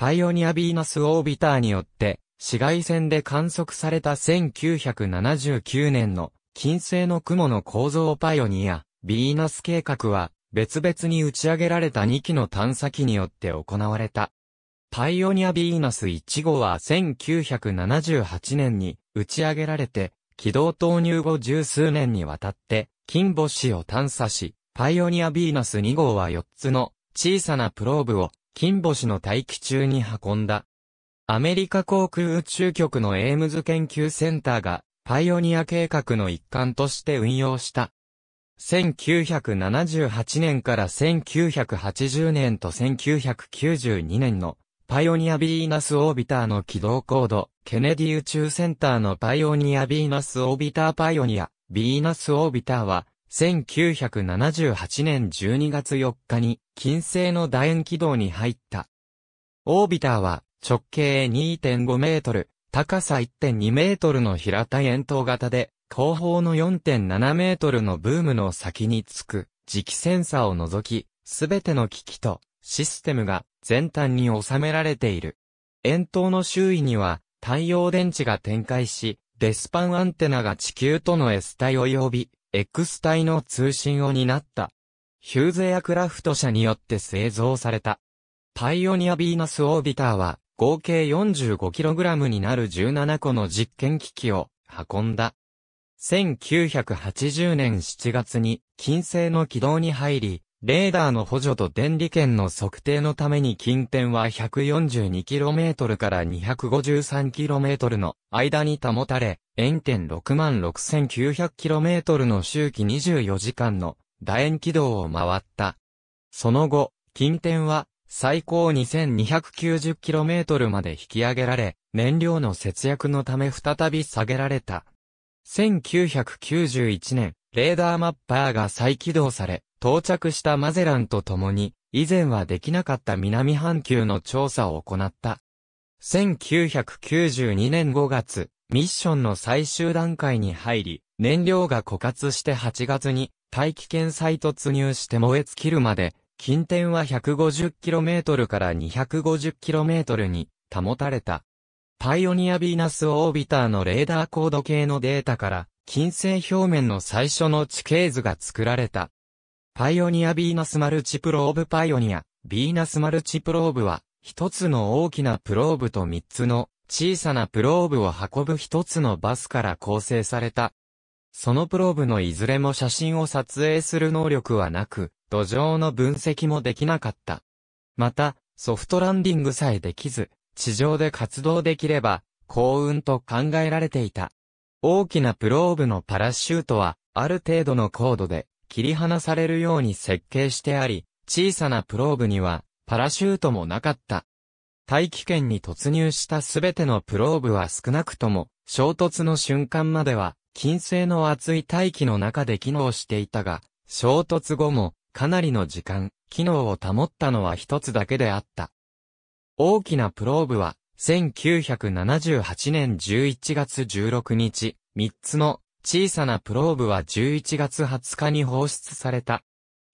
パイオニアビーナスオービターによって、紫外線で観測された1979年の金星の雲の構造パイオニア、ビーナス計画は、別々に打ち上げられた2機の探査機によって行われた。パイオニアビーナス1号は1978年に打ち上げられて、軌道投入後十数年にわたって、金星を探査し、パイオニアビーナス2号は4つの小さなプローブを金星の大気中に運んだ。アメリカ航空宇宙局のエイムズ研究センターがパイオニア計画の一環として運用した。1978年から1980年と1992年のパイオニアビーナスオービターの軌道コード、ケネディ宇宙センターのパイオニアビーナスオービターパイオニア、ビーナスオービターは、1978年12月4日に、金星の楕円軌道に入った。オービターは、直径2.5メートル、高さ1.2メートルの平たい円筒型で、後方の4.7メートルのブームの先につく、磁気センサーを除き、すべての機器とシステムが全端に収められている。円筒の周囲には太陽電池が展開し、デスパンアンテナが地球との S 帯及び X 体の通信を担った。ヒューズエアクラフト社によって製造された。パイオニアビーナスオービターは合計 45kg になる17個の実験機器を運んだ。1980年7月に金星の軌道に入り、レーダーの補助と電離圏の測定のために近点は 142km から 253km の間に保たれ、円点 66,900km の周期24時間の楕円軌道を回った。その後、近点は最高 2290km まで引き上げられ、燃料の節約のため再び下げられた。1991年、レーダーマッパーが再起動され、到着したマゼランと共に、以前はできなかった南半球の調査を行った。1992年5月、ミッションの最終段階に入り、燃料が枯渇して8月に大気圏再突入して燃え尽きるまで、近点は 150km から 250km に保たれた。パイオニアビーナスオービターのレーダー高度計のデータから、金星表面の最初の地形図が作られた。パイオニアビーナスマルチプローブパイオニア、ビーナスマルチプローブは、一つの大きなプローブと三つの小さなプローブを運ぶ一つのバスから構成された。そのプローブのいずれも写真を撮影する能力はなく、土壌の分析もできなかった。また、ソフトランディングさえできず、地上で活動できれば、幸運と考えられていた。大きなプローブのパラシュートは、ある程度の高度で、切り離されるように設計してあり、小さなプローブにはパラシュートもなかった。大気圏に突入したすべてのプローブは少なくとも衝突の瞬間までは金星の厚い大気の中で機能していたが、衝突後もかなりの時間、機能を保ったのは一つだけであった。大きなプローブは1978年11月16日、3つの小さなプローブは11月20日に放出された。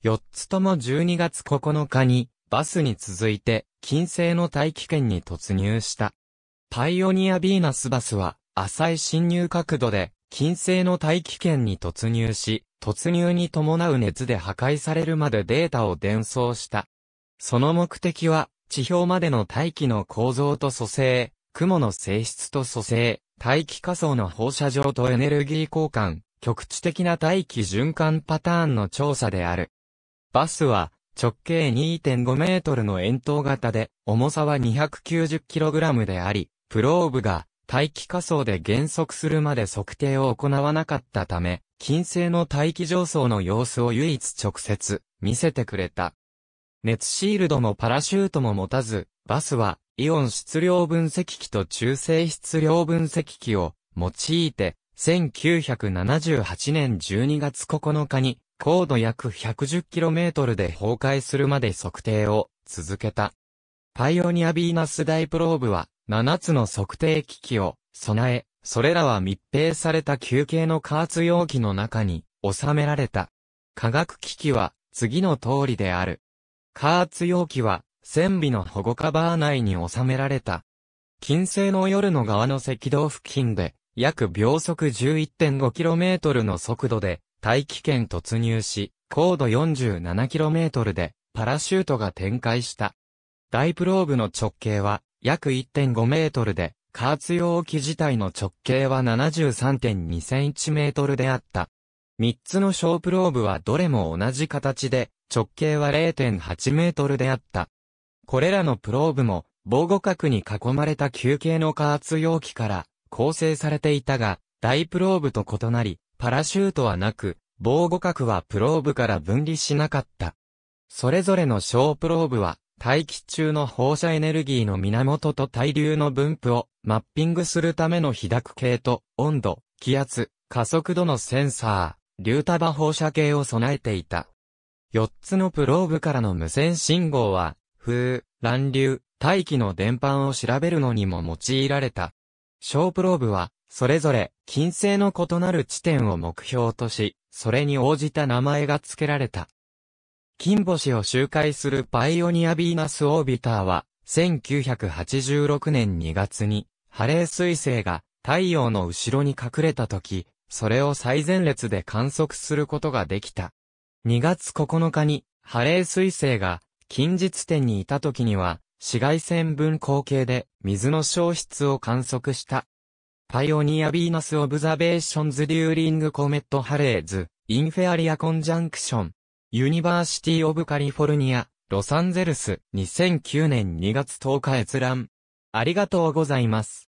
4つとも12月9日に、バスに続いて、金星の大気圏に突入した。パイオニアビーナスバスは、浅い侵入角度で、金星の大気圏に突入し、突入に伴う熱で破壊されるまでデータを伝送した。その目的は、地表までの大気の構造と組成、雲の性質と組成、大気仮想の放射状とエネルギー交換、局地的な大気循環パターンの調査である。バスは直径2.5メートルの円筒型で重さは 290kg であり、プローブが大気仮想で減速するまで測定を行わなかったため、金星の大気上層の様子を唯一直接見せてくれた。熱シールドもパラシュートも持たず、バスはイオン質量分析機と中性質量分析機を用いて、1978年12月9日に高度約 110km で崩壊するまで測定を続けた。パイオニアビーナス大プローブは7つの測定機器を備え、それらは密閉された球形の加圧容器の中に収められた。科学機器は次の通りである。加圧容器は船尾の保護カバー内に収められた。金星の夜の側の赤道付近で、約秒速 11.5km の速度で大気圏突入し、高度 47km でパラシュートが展開した。大プローブの直径は約1.5メートルで、加圧容器自体の直径は73.2センチメートルであった。3つの小プローブはどれも同じ形で、直径は0.8メートルであった。これらのプローブも、防護角に囲まれた球形の加圧容器から構成されていたが、大プローブと異なり、パラシュートはなく、防護角はプローブから分離しなかった。それぞれの小プローブは、大気中の放射エネルギーの源と対流の分布をマッピングするための被濁系と温度、気圧、加速度のセンサー、流束放射系を備えていた。4つのプローブからの無線信号は、風、乱流、大気の電波を調べるのにも用いられた。小プローブは、それぞれ、金星の異なる地点を目標とし、それに応じた名前が付けられた。金星を周回するパイオニアビーナスオービターは、1986年2月に、ハレー彗星が太陽の後ろに隠れた時、それを最前列で観測することができた。2月9日に、ハレー彗星が近日点にいた時には、紫外線分光計で水の消失を観測した。 Pioneer Venus Observations During Comet Halley's, Inferior Conjunction、University of California、ロサンゼルス、2009年2月10日閲覧。ありがとうございます。